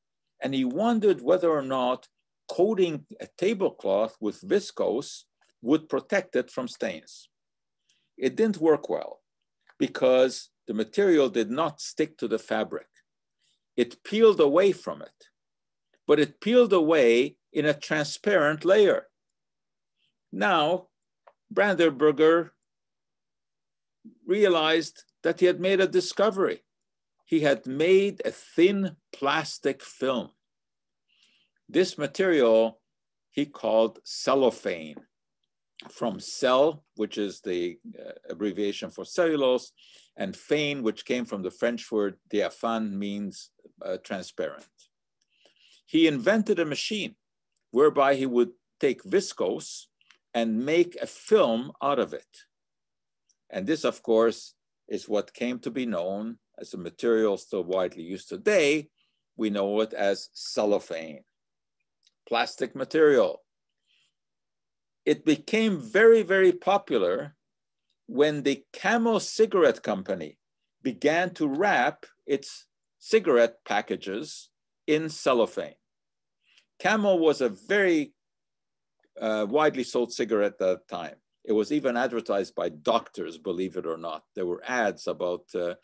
and he wondered whether or not coating a tablecloth with viscose would protect it from stains. It didn't work well because the material did not stick to the fabric. It peeled away from it, but it peeled away in a transparent layer. Now, Brandenberger realized that he had made a discovery. He had made a thin plastic film. This material he called cellophane, from cell, which is the uh, abbreviation for cellulose, and phane, which came from the French word diaphane, means uh, transparent. He invented a machine whereby he would take viscose and make a film out of it. And this, of course, is what came to be known as a material still widely used today. We know it as cellophane, plastic material. It became very, very popular when the Camel Cigarette Company began to wrap its cigarette packages in cellophane. Camel was a very uh, widely sold cigarette at that time. It was even advertised by doctors, believe it or not. There were ads about, uh,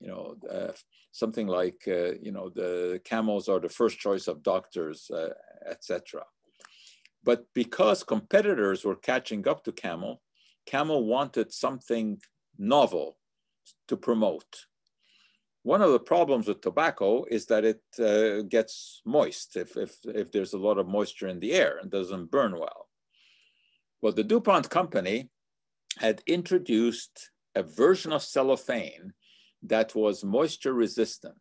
you know, uh, something like, uh, you know, the camels are the first choice of doctors, uh, etc. But because competitors were catching up to Camel, Camel wanted something novel to promote. One of the problems with tobacco is that it uh, gets moist if, if, if there's a lot of moisture in the air and doesn't burn well. Well, the DuPont company had introduced a version of cellophane that was moisture resistant.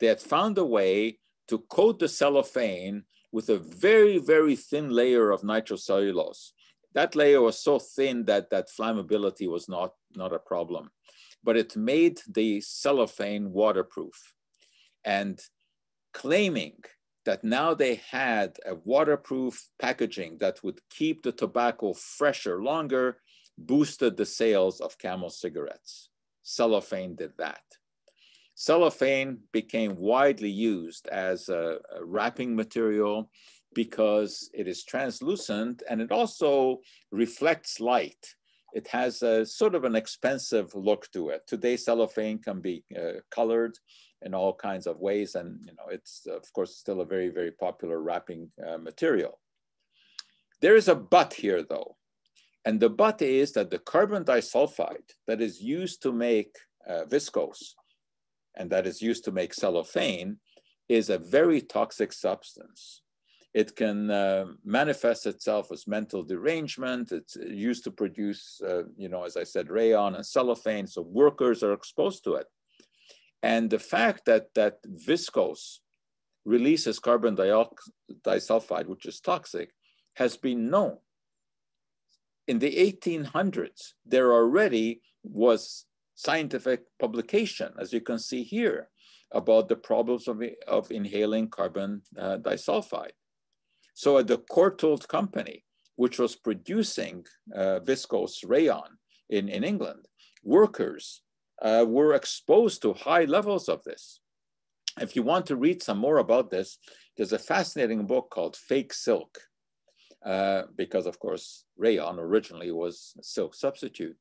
They had found a way to coat the cellophane with a very, very thin layer of nitrocellulose. That layer was so thin that that flammability was not, not a problem but it made the cellophane waterproof. And claiming that now they had a waterproof packaging that would keep the tobacco fresher longer, boosted the sales of Camel cigarettes. Cellophane did that. Cellophane became widely used as a, a wrapping material because it is translucent and it also reflects light it has a sort of an expensive look to it. Today, cellophane can be uh, colored in all kinds of ways, and you know it's of course still a very very popular wrapping uh, material. There is a but here though, and the but is that the carbon disulfide that is used to make uh, viscose and that is used to make cellophane is a very toxic substance. It can uh, manifest itself as mental derangement. It's used to produce, uh, you know, as I said, rayon and cellophane. So workers are exposed to it. And the fact that that viscose releases carbon disulfide, which is toxic, has been known. In the 1800s, there already was scientific publication, as you can see here, about the problems of, of inhaling carbon uh, disulfide. So the Courtauld company which was producing uh, viscose rayon in, in England, workers uh, were exposed to high levels of this. If you want to read some more about this, there's a fascinating book called Fake Silk, uh, because of course, rayon originally was a silk substitute.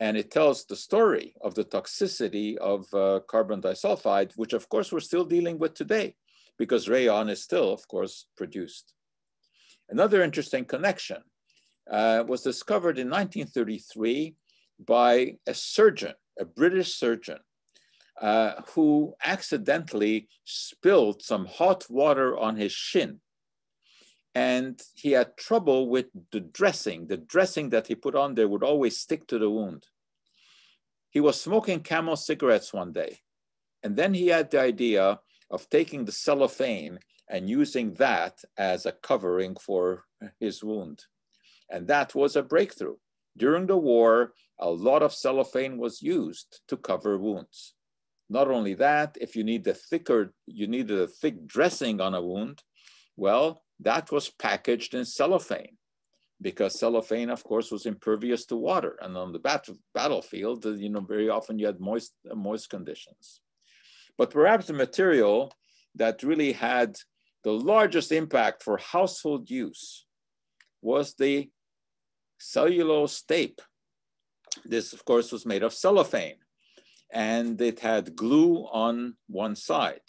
And it tells the story of the toxicity of uh, carbon disulfide, which of course we're still dealing with today, because rayon is still, of course, produced. Another interesting connection uh, was discovered in 1933 by a surgeon, a British surgeon, uh, who accidentally spilled some hot water on his shin. And he had trouble with the dressing. The dressing that he put on there would always stick to the wound. He was smoking camel cigarettes one day. And then he had the idea of taking the cellophane and using that as a covering for his wound. And that was a breakthrough. During the war, a lot of cellophane was used to cover wounds. Not only that, if you need a thicker, you needed a thick dressing on a wound, well, that was packaged in cellophane because cellophane, of course, was impervious to water. And on the bat battlefield, uh, you know, very often you had moist, uh, moist conditions. But perhaps the material that really had the largest impact for household use was the cellulose tape. This, of course, was made of cellophane and it had glue on one side.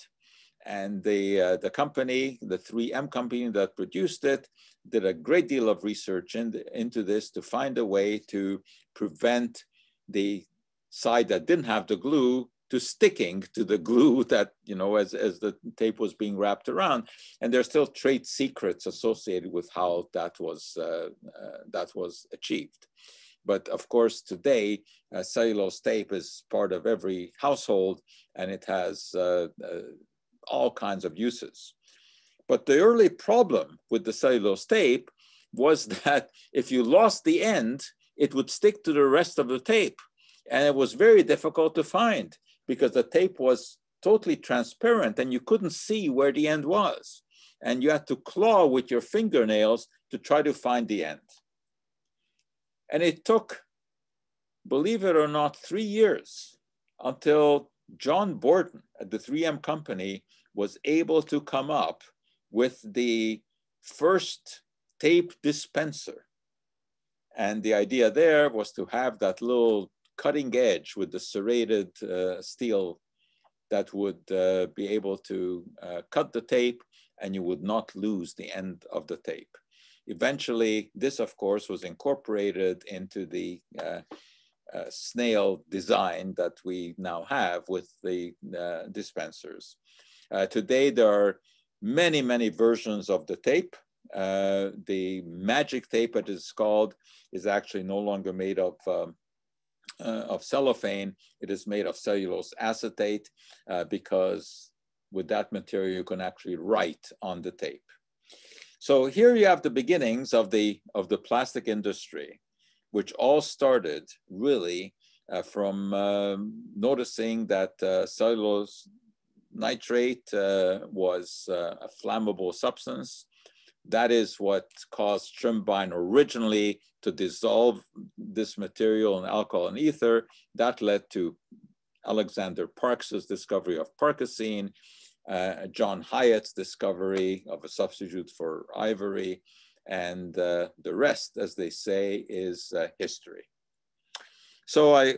And the, uh, the company, the 3M company that produced it, did a great deal of research in the, into this to find a way to prevent the side that didn't have the glue to sticking to the glue [LAUGHS] that, you know, as, as the tape was being wrapped around. And there's still trade secrets associated with how that was, uh, uh, that was achieved. But of course, today, uh, cellulose tape is part of every household and it has uh, uh, all kinds of uses. But the early problem with the cellulose tape was [LAUGHS] that if you lost the end, it would stick to the rest of the tape. And it was very difficult to find because the tape was totally transparent and you couldn't see where the end was. And you had to claw with your fingernails to try to find the end. And it took, believe it or not, three years until John Borden at the 3M company was able to come up with the first tape dispenser. And the idea there was to have that little cutting edge with the serrated uh, steel that would uh, be able to uh, cut the tape and you would not lose the end of the tape. Eventually, this of course was incorporated into the uh, uh, snail design that we now have with the uh, dispensers. today, there are many, many versions of the tape. the magic tape, as it's called, is actually no longer made of um, of cellophane, it is made of cellulose acetate uh, because with that material you can actually write on the tape. So here you have the beginnings of the, of the plastic industry, which all started really uh, from um, noticing that uh, cellulose nitrate uh, was uh, a flammable substance that is what caused Schoenbein originally to dissolve this material in alcohol and ether. That led to Alexander Parkes's discovery of Parkesine, uh, John Hyatt's discovery of a substitute for ivory, and uh, the rest, as they say, is uh, history. So I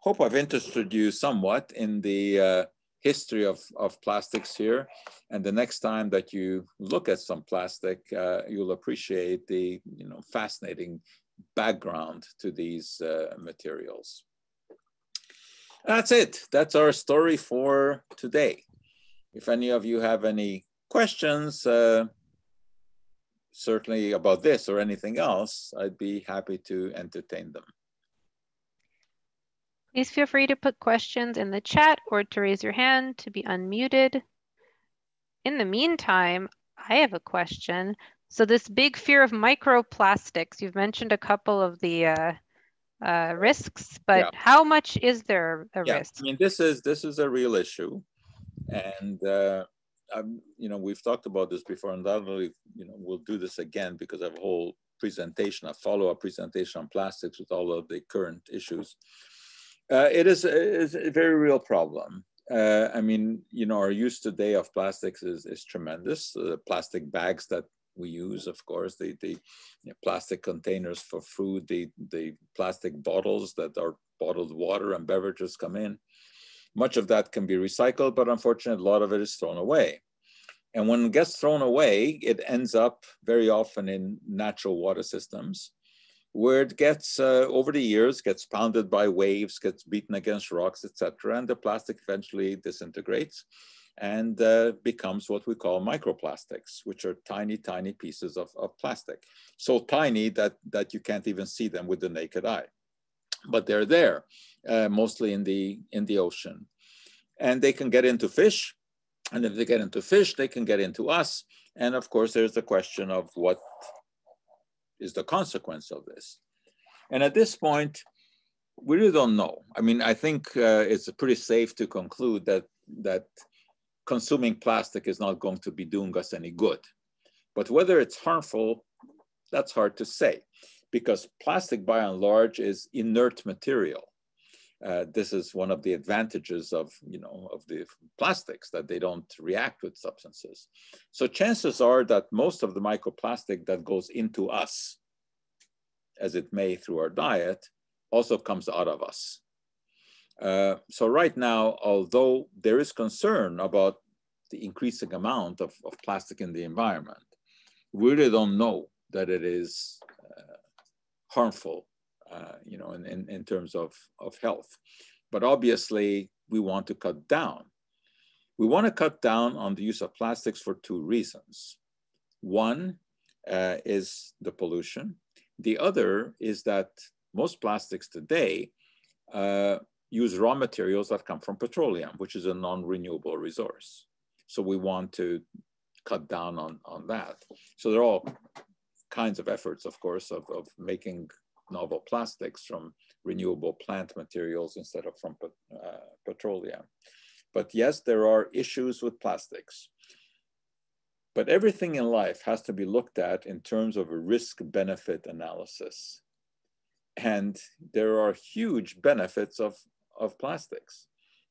hope I've interested you somewhat in the uh, history of, of plastics here. And the next time that you look at some plastic, uh, you'll appreciate the you know, fascinating background to these uh, materials. That's it. That's our story for today. If any of you have any questions, uh, certainly about this or anything else, I'd be happy to entertain them. Please feel free to put questions in the chat or to raise your hand to be unmuted. In the meantime, I have a question. So this big fear of microplastics, you've mentioned a couple of the uh, uh, risks, but yeah. how much is there a yeah. risk? I mean, this is this is a real issue, and uh, um, you know we've talked about this before, and undoubtedly, you know, we'll do this again because I have a whole presentation, a follow-up presentation on plastics with all of the current issues. Uh, it is, is, a very real problem. Uh, I mean, you know, our use today of plastics is, is tremendous. The plastic bags that we use, of course, the, the you know, plastic containers for food, the, the plastic bottles that are bottled water and beverages come in. Much of that can be recycled, but unfortunately, a lot of it is thrown away. And when it gets thrown away, it ends up very often in natural water systems where it gets, uh, over the years, gets pounded by waves, gets beaten against rocks, etc., and the plastic eventually disintegrates and uh, becomes what we call microplastics, which are tiny, tiny pieces of, of plastic. So tiny that, that you can't even see them with the naked eye. But they're there, uh, mostly in the, in the ocean. And they can get into fish. And if they get into fish, they can get into us. And of course, there's the question of what is the consequence of this. And at this point, we really don't know. I mean, I think uh, it's pretty safe to conclude that that consuming plastic is not going to be doing us any good. But whether it's harmful, that's hard to say because plastic by and large is inert material. Uh, this is one of the advantages of, you know, of the plastics that they don't react with substances. So chances are that most of the microplastic that goes into us, as it may through our diet, also comes out of us. Uh, so right now, although there is concern about the increasing amount of, of plastic in the environment, we really don't know that it is uh, harmful, uh, you know, in, in, in, terms of, of health. But obviously, we want to cut down. We want to cut down on the use of plastics for two reasons. One uh, is the pollution. The other is that most plastics today uh, use raw materials that come from petroleum, which is a non-renewable resource. So we want to cut down on, on that. So there are all kinds of efforts, of course, of, of making novel plastics from renewable plant materials instead of from uh, petroleum. But yes, there are issues with plastics. But everything in life has to be looked at in terms of a risk benefit analysis. And there are huge benefits of, of plastics.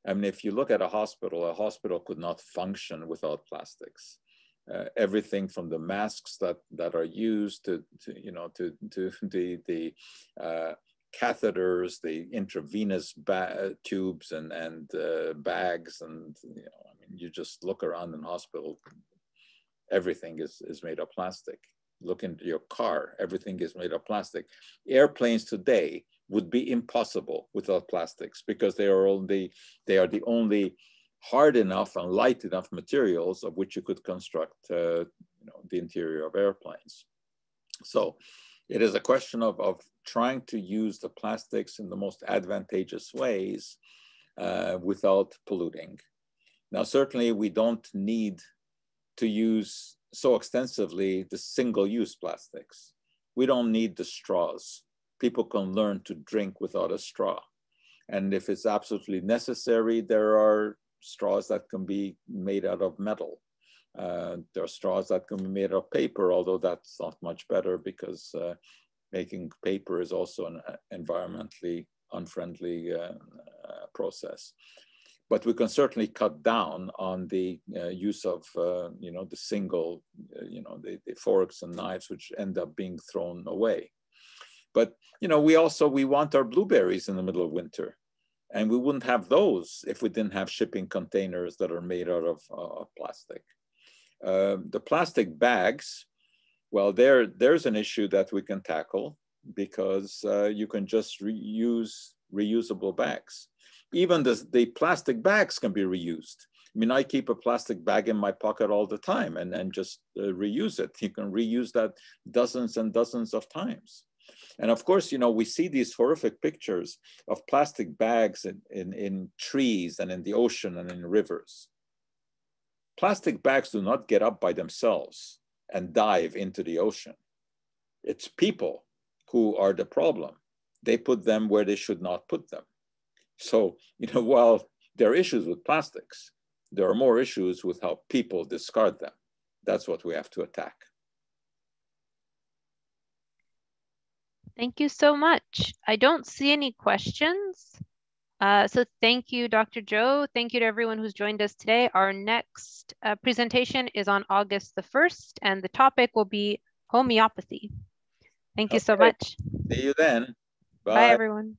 I mean, if you look at a hospital, a hospital could not function without plastics. Uh, everything from the masks that, that are used to, to you know, to, to [LAUGHS] the, the uh, catheters, the intravenous tubes and, and uh, bags. And, you know, I mean, you just look around in hospital, everything is, is made of plastic. Look into your car, everything is made of plastic. Airplanes today would be impossible without plastics because they are only they are the only hard enough and light enough materials of which you could construct uh, you know, the interior of airplanes. So it is a question of, of trying to use the plastics in the most advantageous ways uh, without polluting. Now, certainly we don't need to use so extensively the single-use plastics. We don't need the straws people can learn to drink without a straw. And if it's absolutely necessary, there are straws that can be made out of metal. Uh, there are straws that can be made of paper, although that's not much better because uh, making paper is also an uh, environmentally unfriendly uh, uh, process. But we can certainly cut down on the uh, use of, you know, the single, you know, the, the forks and knives, which end up being thrown away. But you know, we also we want our blueberries in the middle of winter, and we wouldn't have those if we didn't have shipping containers that are made out of uh, plastic. Uh, the plastic bags, well, there there's an issue that we can tackle because uh, you can just reuse reusable bags. Even the, the plastic bags can be reused. I mean, I keep a plastic bag in my pocket all the time and, and just uh, reuse it. You can reuse that dozens and dozens of times. And of course, you know, we see these horrific pictures of plastic bags in, in, in trees and in the ocean and in rivers. Plastic bags do not get up by themselves and dive into the ocean. It's people who are the problem. They put them where they should not put them. So, you know, [LAUGHS] while there are issues with plastics, there are more issues with how people discard them. That's what we have to attack. Thank you so much. I don't see any questions. Uh, so thank you, Dr. Joe. Thank you to everyone who's joined us today. Our next uh, presentation is on August the 1st, and the topic will be homeopathy. Thank you okay. so much. See you then. Bye, Bye everyone.